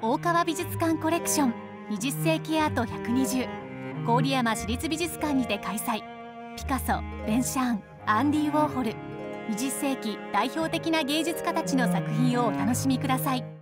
大川美術館コレクション20世紀アート120郡山市立美術館にて開催。ピカソベンシャーンアンディ・ウォーホル。20世紀代表的な芸術家たちの作品をお楽しみください。